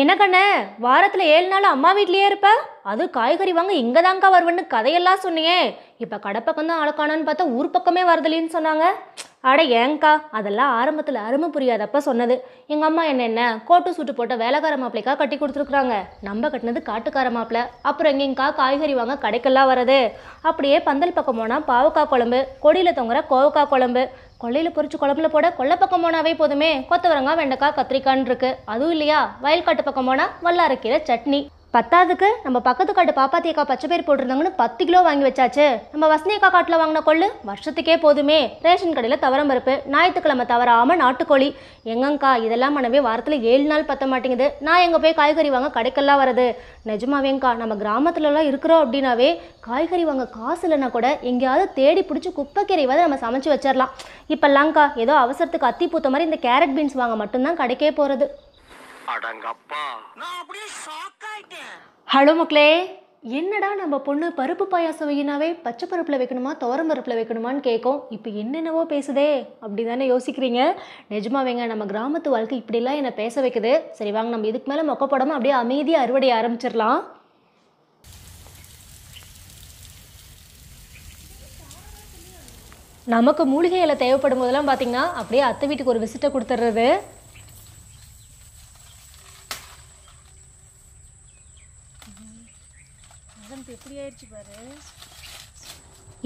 என்ன கண்ணே வாரத்தில் ஏழு நாள் அம்மா வீட்லயே இருப்ப? அது காய்கறி வாங்க இங்கே தாங்க்கா வருவேன்னு கதையெல்லாம் சொன்னியே. இப்போ கடப்பக்கம் தான் ஆளக்கானன்னு பார்த்தா ஊர் பக்கமே வரதில்லைன்னு சொன்னாங்க. அட ஏங்க்கா அதெல்லாம் ஆரம்பத்தில் அருமை புரியாதப்ப சொன்னது. எங்கள் அம்மா என்ன என்ன கோட்டு சூட்டு போட்ட வேலைக்கார மாப்பிள்ளைக்கா கட்டி கொடுத்துருக்குறாங்க. நம்ம கட்டினது காட்டுக்கார மாப்பிள்ளை. அப்புறம் எங்கேங்கக்கா காய்கறி வாங்க கடைக்கெல்லாம் வரது அப்படியே பந்தல் பக்கம் போனால் பாவக்காய் குழம்பு கொடியில் தொங்குற கோவக்காய் குழம்பு. கொள்ளையில் பொறிச்சு குழம்புல போட கொல்லை பக்கம் போனாவே போதுமே. கொத்தவரங்காய் வெண்டைக்காய் கத்திரிக்கான்னு இருக்கு. அதுவும் இல்லையா? வயல்காட்டு பக்கம் போனால் வல்லாரக்கீரை சட்னி. பத்தாவதுக்கு நம்ம பக்கத்து காட்டு பாப்பாத்தி அக்கா பச்சை பயிர் போட்டிருந்தாங்கன்னு பத்து கிலோ வாங்கி வச்சாச்சு. நம்ம வசனி அக்கா காட்டில் வாங்கின கொள்ளு வருஷத்துக்கே போதுமே. ரேஷன் கடையில் தவறம் பருப்பு ஞாயிற்றுக்கிழமை தவறாமல் நாட்டுக்கோழி. எங்கங்க்கா இதெல்லாம் மனவே வாரத்தில் ஏழு நாள் பத்த மாட்டேங்குது. நான் எங்கே போய் காய்கறி வாங்க கடைக்கெல்லாம் வரது நிஜமாவேங்க்கா நம்ம கிராமத்துலலாம் இருக்கிறோம் அப்படின்னாவே காய்கறி வாங்க காசு இல்லைன்னா கூட எங்கேயாவது தேடி பிடிச்சி குப்பைக்கீரைவாது நம்ம சமைச்சு வச்சிடலாம் இப்போல்லாம்க்கா ஏதோ அவசரத்துக்கு அத்தி பூத்த மாதிரி இந்த கேரட் பீன்ஸ் வாங்க மட்டும்தான் கடைக்கே போகிறது அடங்கப்பா. நான் அப்படியே ஷாக் ஆயிட்டேன். ஹலோ மக்களே என்னடா நம்ம பொண்ணு பருப்பு பாயாசம் வைக்கினாவே பச்சை பருப்பில் வைக்கணுமா துவரம் பருப்பில் வைக்கணுமான்னு கேட்கும். இப்போ என்னென்னவோ பேசுதே அப்படி தானே யோசிக்கிறீங்க நிஜமாவேங்க நம்ம கிராமத்து வாழ்க்கை இப்படிலாம் என்னை பேச வைக்குது. சரி வாங்க நம்ம இதுக்கு மேலே மொக்க போடாமல் அப்படியே அமைதியாக அறுவடை ஆரம்பிச்சிடலாம். நமக்கு மூலிகை இலை தேவைப்படும் போதெல்லாம் பார்த்தீங்கன்னா அப்படியே அத்தை வீட்டுக்கு ஒரு விசிட்டை கொடுத்துட்றது.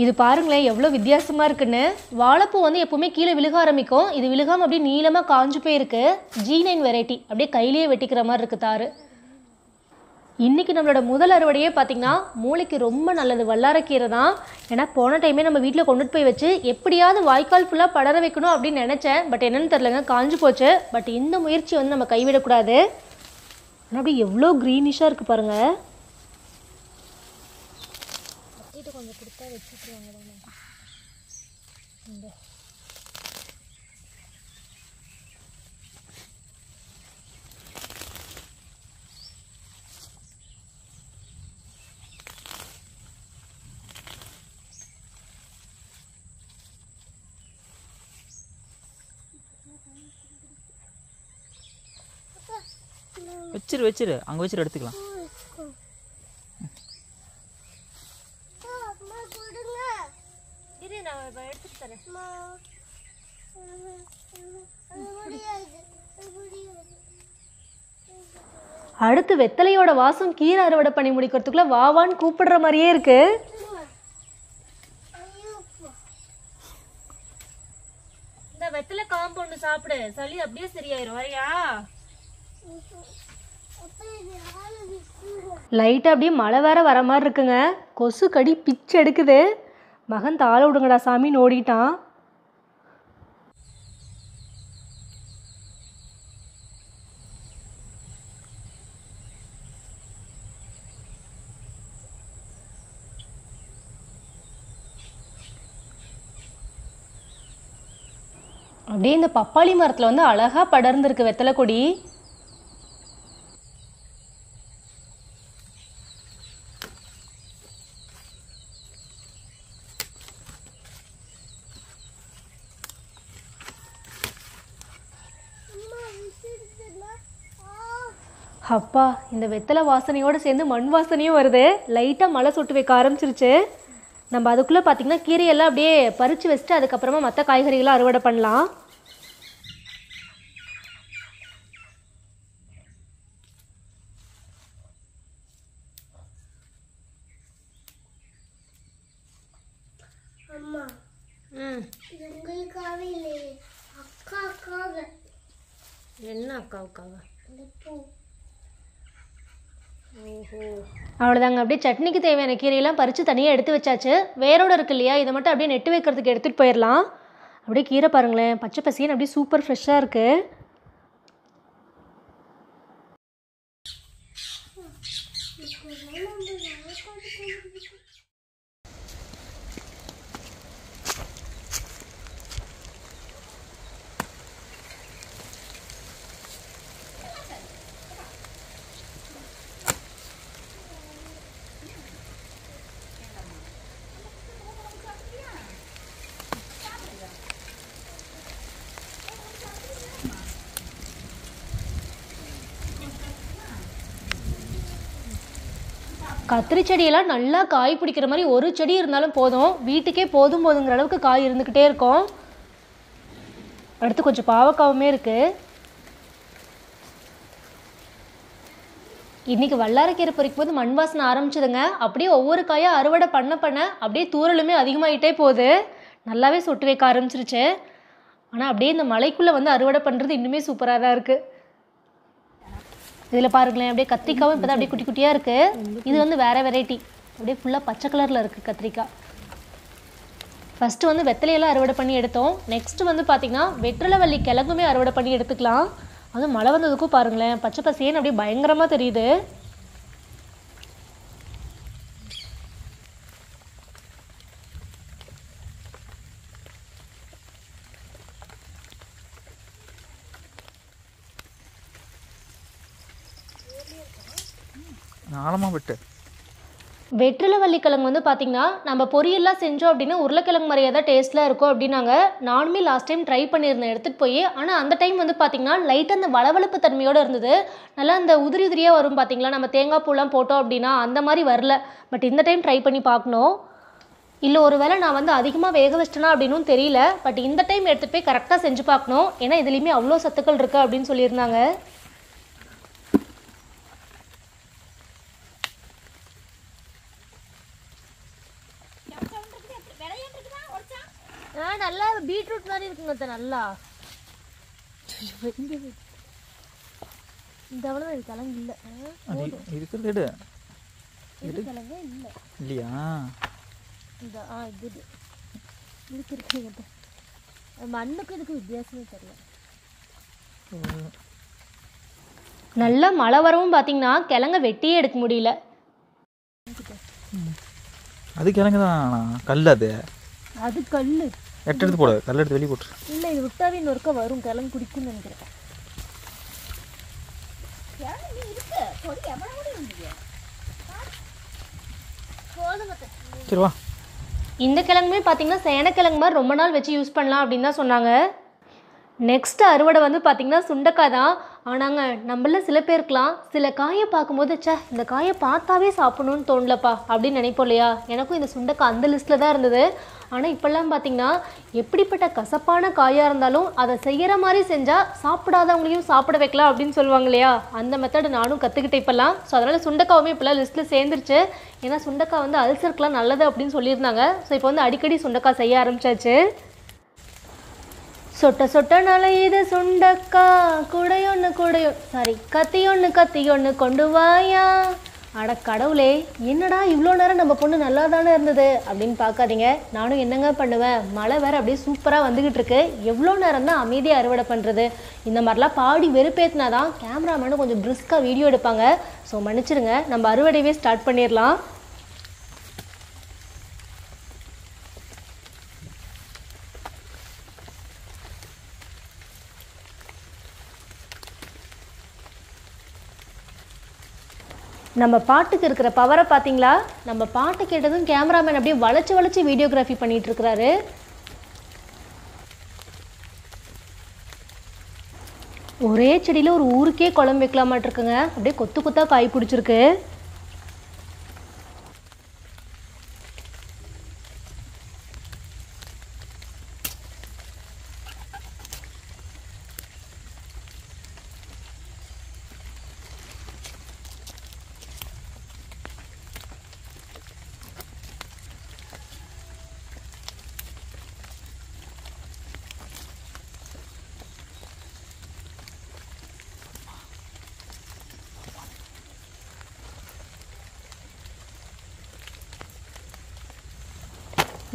இது பாருங்களேன் எவ்வளோ வித்தியாசமாக இருக்குன்னு. வாழைப்பூ வந்து எப்பவுமே கீழே விழுக ஆரம்பிக்கும். இது விழுகாமல் அப்படியே நீளமாக காஞ்சு போயிருக்கு. ஜி நைன் வெரைட்டி அப்படியே கையிலேயே வெட்டிக்கிற மாதிரி இருக்குது தாறு இன்றைக்கி நம்மளோட முதல் அறுவடையே பார்த்தீங்கன்னா மூளைக்கு ரொம்ப நல்லது. வல்லாரக்கீரை தான். ஏன்னா போன டைமே நம்ம வீட்டில் கொண்டுட்டு போய் வச்சு எப்படியாவது வாய்க்கால் ஃபுல்லாக படர வைக்கணும் அப்படின்னு நினச்சேன். பட் என்னென்னு தெரிலங்க காஞ்சு போச்சு. பட் இந்த முயற்சி வந்து நம்ம கைவிடக்கூடாது. ஆனால் அப்படியே எவ்வளோ க்ரீனிஷாக இருக்குது பாருங்கள் கொஞ்சம் கொடுத்தா வச்சுட்டுருவாங்க தானே இந்த. வச்சிரு வச்சிரு. அங்க வச்சிரு எடுத்துக்கலாம். அடுத்து வெத்தலையோட வாசம் கீரை அறுவடை பண்ணி முடிக்கிறதுக்குள்ள வாவான்னு கூப்பிடுற மாதிரியே இருக்கு. இந்த வெத்தலை காம்பவுண்ட் சாப்பிடு. சளி அப்படியே சரியாயிரும். வரையா லைட்டாக அப்படியே மழை வேற வர மாதிரி இருக்குங்க. கொசு கடி பிச்சு எடுக்குது. மகன் தாழ விடுங்கடா சாமின்னு ஓடிட்டான். அப்படியே இந்த பப்பாளி மரத்தில் வந்து அழகா படர்ந்துருக்கு வெத்தலை கொடி. அப்பா இந்த வெத்தலை வாசனையோடு சேர்ந்து மண் வாசனையும் வருது. லைட்டாக மழை சொட்டு வைக்க ஆரம்பிச்சிருச்சு. நம்ம அதுக்குள்ளே பார்த்தீங்கன்னா கீரையெல்லாம் அப்படியே பறித்து வச்சுட்டு அதுக்கப்புறமா மற்ற காய்கறிகளை அறுவடை பண்ணலாம் அம்மா ம் எங்களுக்காக இல்லையே அக்காக்காக என்ன அக்காவுக்காக இந்த அவ்வளோதாங்க அப்படியே சட்னிக்கு தேவையான கீரையெல்லாம் பறித்து தனியாக எடுத்து வச்சாச்சு. வேரோட இருக்கு இல்லையா? இதை மட்டும் அப்படியே நெட்டு வைக்கிறதுக்கு எடுத்துகிட்டு போயிடலாம் அப்படியே கீரை பாருங்களேன். பச்சை பசின்னு அப்படியே சூப்பர் ஃப்ரெஷ்ஷாக இருக்குது கத்திரி செடியெல்லாம் நல்லா காய் பிடிக்கிற மாதிரி ஒரு செடி இருந்தாலும் போதும். வீட்டுக்கே போதும் போதுங்கிற அளவுக்கு காய் இருந்துக்கிட்டே இருக்கும். அடுத்து கொஞ்சம் பாவக்காவுமே இருக்குது இன்னைக்கு வல்லாரக்கீரை பறிக்கும் போது மண் வாசனை ஆரம்பிச்சதுங்க. அப்படியே ஒவ்வொரு காயாக அறுவடை பண்ண பண்ண அப்படியே தூரலுமே அதிகமாகிட்டே போகுது. நல்லாவே சொட்டு வைக்க ஆரம்பிச்சிருச்சு. ஆனால் அப்படியே இந்த மலைக்குள்ளே வந்து அறுவடை பண்ணுறது இன்னுமே சூப்பராக தான் இருக்குது இதில் பாருங்களேன் அப்படியே கத்திரிக்காவும் இப்போ தான் அப்படியே குட்டி குட்டியாக இருக்குது இது வந்து வேறு வெரைட்டி அப்படியே ஃபுல்லாக பச்சை கலரில் இருக்குது கத்திரிக்காய். ஃபஸ்ட்டு வந்து வெத்தலையெல்லாம் அறுவடை பண்ணி எடுத்தோம். நெக்ஸ்ட்டு வந்து பார்த்திங்கன்னா வெற்றிலவள்ளி கிழங்குமே அறுவடை பண்ணி எடுத்துக்கலாம். அதுவும் மழை வந்ததுக்கும் பாருங்களேன் பச்சை பசேன்னு அப்படியே பயங்கரமாக தெரியுது. ஆழமாக விட்டு. வெற்றிலவள்ளி கிழங்கு வந்து பார்த்திங்கன்னா நம்ம பொரியல்லாம் செஞ்சோம் அப்படின்னா உருளைக்கிழங்கு மாதிரியே தான் டேஸ்ட்டில் இருக்கும் அப்படின்னாங்க. நானுமே லாஸ்ட் டைம் ட்ரை பண்ணியிருந்தேன் எடுத்துகிட்டு போய். ஆனால் அந்த டைம் வந்து பார்த்திங்கன்னா லைட்டாக அந்த வளவளப்பு தன்மையோடு இருந்தது. நல்லா அந்த உதிரி உதிரியாக வரும் பார்த்திங்களா நம்ம தேங்காய் பூலாம் போட்டோம் அப்படின்னா அந்த மாதிரி வரல. பட் இந்த டைம் ட்ரை பண்ணி பார்க்கணும். இல்லை ஒரு வேளை நான் வந்து அதிகமாக வேக வச்சிட்டேனா அப்படின்னும் தெரியல. பட் இந்த டைம் எடுத்துகிட்டு போய் கரெக்டாக செஞ்சு பார்க்கணும். ஏன்னா இதுலேயுமே அவ்வளோ சத்துக்கள் இருக்குது அப்படின்னு சொல்லியிருந்தாங்க ஆ நல்லா அத்தை, நல்லா இந்த அவ்வளோ கிழங்கு இல்லை அது இருக்கிறது எடு. இது கிழங்கே இல்லை. இல்லையா? இந்த ஆ இது இது. இதுக்கு இருக்குங்க மண்ணுக்கு இதுக்கு வித்தியாசமே தெரியல. நல்லா மழை வரவும் பார்த்தீங்கன்னா கிழங்க வெட்டியே எடுக்க முடியல. அது கிழங்கு தான் கல் அது. அது கல் எட்டு எடுத்து போடு. கல் எடுத்து வெளியே போட்டுரு. இல்லை இது விட்டாவே இன்னொருக்க வரும். கிழங்கு குடிக்கும்னு நினைக்கிறேன். சரி வா. இந்த கிழங்குமே பார்த்தீங்கன்னா சேனக்கிழங்கு மாதிரி ரொம்ப நாள் வச்சு யூஸ் பண்ணலாம் அப்படின்னு தான் சொன்னாங்க. நெக்ஸ்ட் அறுவடை வந்து பார்த்திங்கன்னா சுண்டைக்காய் தான். ஆனாங்க நம்மள சில பேருக்குலாம் சில காயை பார்க்கும்போது ச்சே இந்த காயை பார்த்தாவே சாப்பிடணும்னு தோணலப்பா அப்படின்னு நினைப்போம் இல்லையா? எனக்கும் இந்த சுண்டைக்காய் அந்த லிஸ்ட்டில் தான் இருந்தது. ஆனால் இப்போல்லாம் பார்த்தீங்கன்னா எப்படிப்பட்ட கசப்பான காயாக இருந்தாலும் அதை செய்கிற மாதிரி செஞ்சால் சாப்பிடாதவங்களையும் சாப்பிட வைக்கலாம் அப்படின்னு சொல்லுவாங்க இல்லையா? அந்த மெத்தடு நானும் கற்றுக்கிட்டேன் இப்போல்லாம். ஸோ அதனால் சுண்டைக்காவுமே இப்போல்லாம் லிஸ்ட்டில் சேர்ந்துருச்சு. ஏன்னா சுண்டைக்காய் வந்து அல்சருக்குலாம் நல்லது அப்படின்னு சொல்லியிருந்தாங்க. ஸோ இப்போ வந்து அடிக்கடி சுண்டைக்காய் செய்ய ஆரம்பிச்சாச்சு. சொட்ட சொட்ட நலையுது சுண்டக்கா. குடையொன்று குடையோ சாரி கத்தி ஒன்று ஒன்று கொண்டு வாயா. அட கடவுளே என்னடா இவ்வளோ நேரம் நம்ம பொண்ணு நல்லா தானே இருந்தது அப்படின்னு பார்க்காதீங்க. நானும் என்னங்க பண்ணுவேன்? மழை வேற அப்படியே சூப்பராக வந்துக்கிட்டு இருக்கு. எவ்வளோ நேரம் தான் அமைதியாக அறுவடை பண்ணுறது இந்த மாதிரிலாம் பாடி வெறுப்பேற்றினா தான் கேமராமேனும் கொஞ்சம் பிரிஸ்காக வீடியோ எடுப்பாங்க. ஸோ மன்னிச்சிருங்க நம்ம அறுவடையவே ஸ்டார்ட் பண்ணிடலாம். நம்ம பாட்டுக்கு இருக்கிற பவரை பார்த்தீங்களா நம்ம பாட்டு கேட்டதும் கேமராமேன் அப்படியே வளைச்சி வளைச்சி வீடியோகிராஃபி பண்ணிட்டு இருக்கிறாரு. ஒரே செடியில் ஒரு ஊருக்கே குழம்பு வைக்கலாமாட்டிருக்குங்க அப்படியே கொத்து கொத்தா காய் பிடிச்சிருக்கு.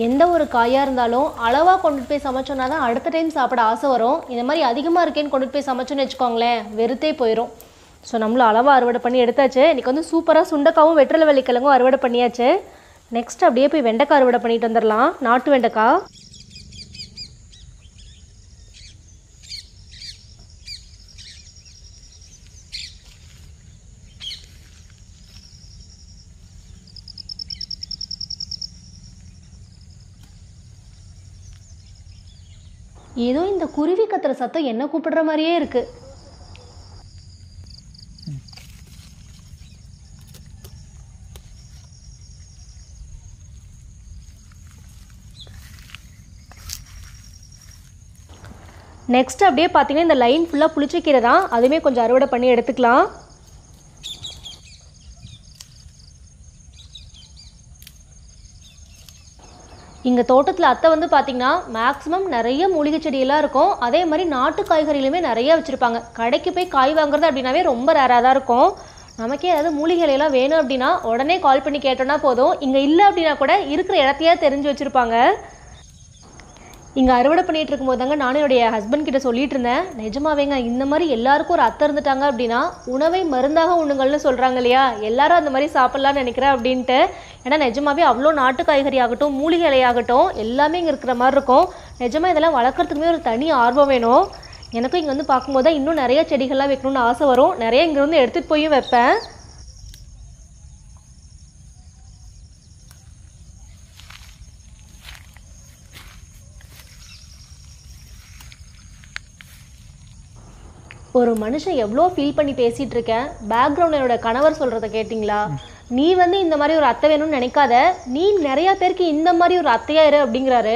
எந்த ஒரு காயாக இருந்தாலும் அளவாக கொண்டுட்டு போய் சமைச்சோன்னா தான் அடுத்த டைம் சாப்பிட ஆசை வரும். இந்த மாதிரி அதிகமாக இருக்கேன்னு கொண்டுட்டு போய் சமைச்சோன்னு வச்சுக்கோங்களேன் வெறுத்தே போயிடும் ஸோ நம்மளும் அளவாக அறுவடை பண்ணி எடுத்தாச்சு. இன்றைக்கி வந்து சூப்பராக சுண்டக்காவும் வெற்றில வெள்ளிக்கிழங்கும் அறுவடை பண்ணியாச்சு. நெக்ஸ்ட் அப்படியே போய் வெண்டைக்காய் அறுவடை பண்ணிட்டு வந்துடலாம் நாட்டு வெண்டைக்காய். ஏதோ இந்த குருவி கத்துற சத்தம் என்ன கூப்பிடுற மாதிரியே இருக்கு. நெக்ஸ்ட் அப்படியே பார்த்தீங்கன்னா இந்த லைன் ஃபுல்லாக புளிச்சக்கீரை தான். அதுவுமே கொஞ்சம் அறுவடை பண்ணி எடுத்துக்கலாம். இங்கே தோட்டத்தில் அத்தை வந்து பார்த்தீங்கன்னா மேக்ஸிமம் நிறைய மூலிகை செடியெல்லாம் இருக்கும். அதே மாதிரி நாட்டு காய்கறிகளுமே நிறைய வச்சுருப்பாங்க. கடைக்கு போய் காய் வாங்குறது அப்படின்னாவே ரொம்ப ரேராக தான் இருக்கும். நமக்கே ஏதாவது மூலிகைகளையெல்லாம் வேணும் அப்படின்னா உடனே கால் பண்ணி கேட்டோன்னா போதும். இங்கே இல்லை அப்படின்னா கூட இருக்கிற இடத்தையே தெரிஞ்சு வச்சுருப்பாங்க. இங்கே அறுவடை பண்ணிகிட்டு இருக்கும்போது தாங்க நானும் என்னுடைய ஹஸ்பண்ட் கிட்ட சொல்லிட்டு இருந்தேன். நிஜமாவேங்க இந்த மாதிரி எல்லாருக்கும் ஒரு அத்தை இருந்துட்டாங்க அப்படின்னா உணவை மருந்தாக உண்ணுங்கள்னு சொல்கிறாங்க இல்லையா? எல்லாரும் அந்த மாதிரி சாப்பிட்லான்னு நினைக்கிறேன் அப்படின்ட்டு. ஏன்னா நிஜமாவே அவ்வளோ நாட்டு காய்கறி ஆகட்டும் மூலிகை இலையாகட்டும் எல்லாமே இங்கே இருக்கிற மாதிரி இருக்கும். நிஜமாக இதெல்லாம் வளர்க்குறதுக்குமே ஒரு தனி ஆர்வம் வேணும். எனக்கும் இங்கே வந்து பார்க்கும்போது தான் இன்னும் நிறைய செடிகள்லாம் வைக்கணும்னு ஆசை வரும். நிறைய இங்கே வந்து எடுத்துகிட்டு போயும் வைப்பேன். ஒரு மனுஷன் எவ்வளோ ஃபீல் பண்ணி பேசிகிட்டு இருக்கேன் பேக்ரவுண்ட் என்னோட கணவர் சொல்கிறத கேட்டிங்களா? நீ வந்து இந்த மாதிரி ஒரு அத்தை வேணும்னு நினைக்காத. நீ நிறையா பேருக்கு இந்த மாதிரி ஒரு அத்தையா இரு அப்படிங்கிறாரு.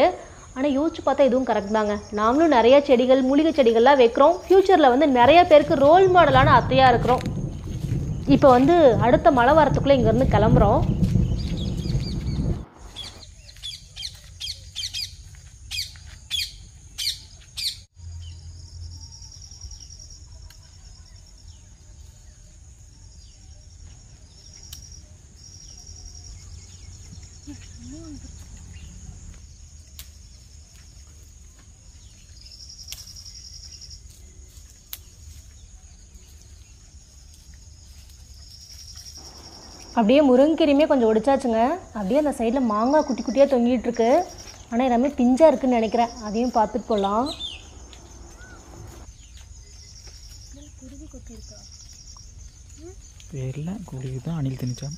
ஆனால் யோசிச்சு பார்த்தா இதுவும் கரெக்ட் தாங்க. நாமளும் நிறைய செடிகள் மூலிகை செடிகள்லாம் வைக்கிறோம். ஃப்யூச்சரில் வந்து நிறைய பேருக்கு ரோல் மாடலான அத்தையாக இருக்கிறோம். இப்போ வந்து அடுத்த மழை வரத்துக்குள்ளே இங்கேருந்து கிளம்புறோம். அப்படியே முருங்கீரையுமே கொஞ்சம் ஒடிச்சாச்சுங்க. அப்படியே அந்த சைடில் மாங்காய் குட்டி குட்டியாக தொங்கிட்டு இருக்கு. ஆனால் எல்லாமே பிஞ்சாக இருக்குன்னு நினைக்கிறேன். அதையும் பார்த்துட்டு போகலாம் தெரியல தான் அணில் திணிச்சான்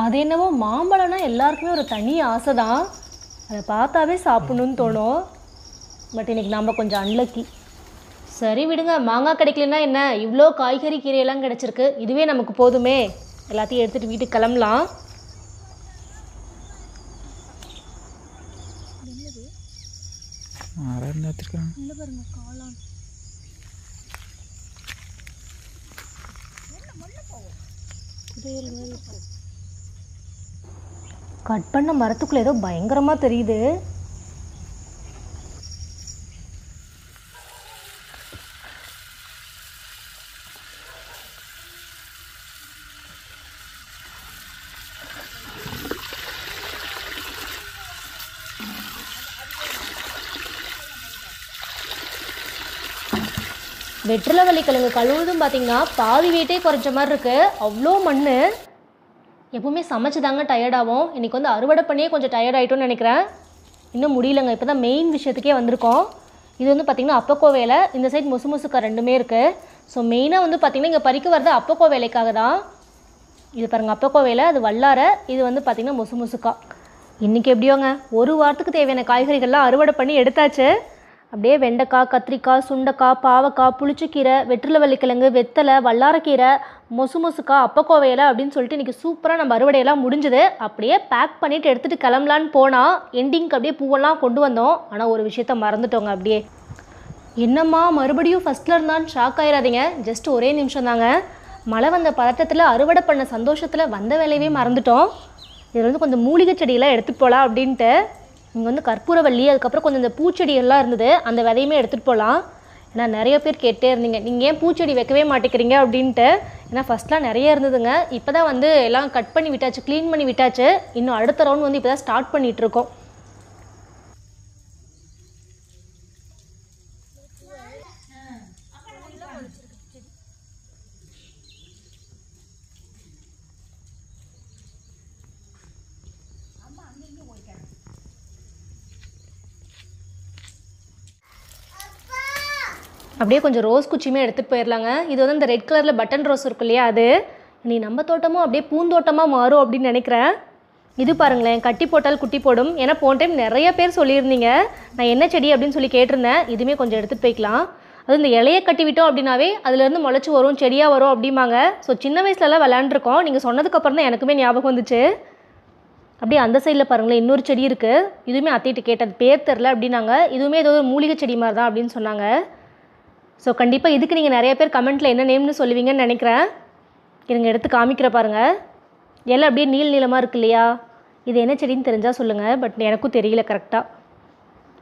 அது என்னவோ மாம்பழம்னா எல்லாருக்குமே ஒரு தனி ஆசை தான் அதை பார்த்தாவே சாப்பிடணும்னு தோணும். பட் இன்னைக்கு நாம் கொஞ்சம் அன்லக்கி சரி விடுங்க மாங்காய் கிடைக்கலன்னா என்ன? இவ்வளோ காய்கறி கீரையெல்லாம் கிடச்சிருக்கு. இதுவே நமக்கு போதுமே. எல்லாத்தையும் எடுத்துகிட்டு வீட்டுக்கு கிளம்பலாம். நேரத்துருக்காங்க கட் பண்ண மரத்துக்குள்ள ஏதோ பயங்கரமாக தெரியுது. வெற்றில கிழங்கு கழுவுதும் பார்த்தீங்கன்னா பாதி வீட்டே குறைஞ்ச மாதிரி இருக்குது அவ்வளோ மண் எப்பவுமே சமைச்சு தாங்க டயர்டாகும் இன்றைக்கி வந்து அறுவடை பண்ணியே கொஞ்சம் டயர்ட் ஆகிட்டோன்னு நினைக்கிறேன். இன்னும் முடியலங்க. இப்போ தான் மெயின் விஷயத்துக்கே வந்திருக்கோம். இது வந்து பார்த்திங்கன்னா அப்பக்கோ வேலை இந்த சைட் முசு முசுக்கா ரெண்டுமே இருக்குது ஸோ மெயினாக வந்து பார்த்திங்கன்னா இங்கே பறிக்க வர்றது அப்பக்கோ வேலைக்காக தான் இது பாருங்கள் அப்பக்கோ வேலை அது வல்லார இது வந்து பார்த்திங்கன்னா முசு முசுக்கா. இன்றைக்கி எப்படியோங்க? ஒரு வாரத்துக்கு தேவையான காய்கறிகள்லாம் அறுவடை பண்ணி எடுத்தாச்சு. அப்படியே வெண்டைக்காய் கத்திரிக்காய் சுண்டைக்காய் பாவக்காய் புளிச்சக்கீரை வெற்றில வெள்ளிக்கிழங்கு வெத்தலை வல்லாரக்கீரை மொசு மொசுக்குா அப்பக்கோ வேலை அப்படின்னு சொல்லிட்டு இன்றைக்கி சூப்பராக நம்ம அறுவடையெல்லாம் முடிஞ்சுது. அப்படியே பேக் பண்ணிவிட்டு எடுத்துகிட்டு கிளம்பலான்னு போனால் எண்டிங்க்கு அப்படியே பூவெல்லாம் கொண்டு வந்தோம். ஆனால் ஒரு விஷயத்த மறந்துட்டோங்க அப்படியே. என்னம்மா மறுபடியும் ஃபஸ்ட்டில் இருந்தான்னு ஷாக் ஆயிடாதீங்க ஜஸ்ட் ஒரே நிமிஷம் தாங்க. மழை வந்த பதட்டத்தில் அறுவடை பண்ண சந்தோஷத்தில் வந்த வேலையவே மறந்துட்டோம். இதில் வந்து கொஞ்சம் மூலிகை செடியெல்லாம் எடுத்துகிட்டு போகலாம் அப்படின்ட்டு. இங்கே வந்து கற்பூரவள்ளி அதுக்கப்புறம் கொஞ்சம் இந்த பூச்செடியெல்லாம் இருந்தது. அந்த விதையுமே எடுத்துகிட்டு போகலாம் ஏன்னா நிறைய பேர் கேட்டே இருந்தீங்க. நீங்கள் ஏன் பூச்செடி வைக்கவே மாட்டேங்கிறீங்க அப்படின்ட்டு? ஏன்னா ஃபஸ்ட்லாம் நிறைய இருந்ததுங்க. இப்போ தான் வந்து எல்லாம் கட் பண்ணி விட்டாச்சு க்ளீன் பண்ணி விட்டாச்சு. இன்னும் அடுத்த ரவுண்ட் வந்து இப்போ தான் ஸ்டார்ட் பண்ணிகிட்ருக்கோம் இருக்கோம் அப்படியே கொஞ்சம் ரோஸ் குச்சியுமே எடுத்துகிட்டு போயிடலாங்க இது வந்து இந்த ரெட் கலரில் பட்டன் ரோஸ் இருக்கும் இல்லையா அது? நீ நம்ம தோட்டமும் அப்படியே பூந்தோட்டமாக மாறும் அப்படின்னு நினைக்கிறேன். இது பாருங்களேன் கட்டி போட்டால் குட்டி போடும். ஏன்னா போன டைம் நிறைய பேர் சொல்லியிருந்தீங்க. நான் என்ன செடி அப்படின்னு சொல்லி கேட்டிருந்தேன். இதுவுமே கொஞ்சம் எடுத்துகிட்டு போய்க்கலாம். அது இந்த இலையை கட்டி விட்டோம் அப்படின்னாவே அதுலேருந்து முளைச்சி வரும் செடியாக வரும் அப்படிம்பாங்க. ஸோ சின்ன வயசுலலாம் விளாண்டுருக்கோம் நீங்கள் சொன்னதுக்கப்புறம் தான் எனக்குமே ஞாபகம் வந்துச்சு. அப்படியே அந்த சைடில் பாருங்களேன் இன்னொரு செடி இருக்குது இதுவுமே அத்தைகிட்ட கேட்டது பேர் தெரில அப்படின்னாங்க. இதுவுமே ஏதோ ஒரு மூலிகை செடி மாதிரி தான் அப்படின்னு சொன்னாங்க. ஸோ கண்டிப்பாக இதுக்கு நீங்கள் நிறைய பேர் கமெண்ட்டில் என்ன நேம்னு சொல்லுவீங்கன்னு நினைக்கிறேன். இருங்க எடுத்து காமிக்கிற பாருங்கள் எல்லாம் அப்படியே நீள் நீளமாக இருக்கு இல்லையா? இது என்ன செடின்னு தெரிஞ்சால் சொல்லுங்கள் பட் எனக்கும் தெரியல கரெக்டாக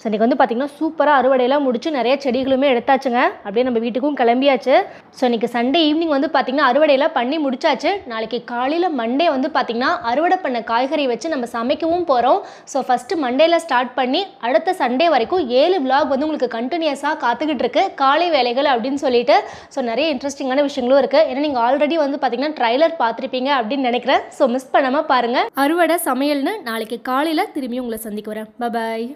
ஸோ இன்றைக்கி வந்து பார்த்திங்கன்னா சூப்பராக அறுவடையெல்லாம் முடிச்சு நிறைய செடிகளுமே எடுத்தாச்சுங்க. அப்படியே நம்ம வீட்டுக்கும் கிளம்பியாச்சு. ஸோ இன்றைக்கி சண்டே ஈவினிங் வந்து பார்த்திங்கன்னா அறுவடையெல்லாம் பண்ணி முடிச்சாச்சு. நாளைக்கு காலையில் மண்டே வந்து பார்த்திங்கன்னா அறுவடை பண்ண காய்கறி வச்சு நம்ம சமைக்கவும் போகிறோம் ஸோ ஃபஸ்ட்டு மண்டேல ஸ்டார்ட் பண்ணி அடுத்த சண்டே வரைக்கும் ஏழு விளாக் வந்து உங்களுக்கு கண்டினியூஸாக காத்துக்கிட்டு இருக்கு. காலை வேலைகள் அப்படின்னு சொல்லிட்டு. ஸோ நிறைய இன்ட்ரெஸ்டிங்கான விஷயங்களும் இருக்குது ஏன்னா நீங்கள் ஆல்ரெடி வந்து பார்த்திங்கன்னா ட்ரைலர் பார்த்துருப்பீங்க அப்படின்னு நினைக்கிறேன். ஸோ மிஸ் பண்ணாமல் பாருங்கள் அறுவடை சமையல்னு நாளைக்கு காலையில் திரும்பி உங்களை சந்திக்கிறேன் வரேன் பாய்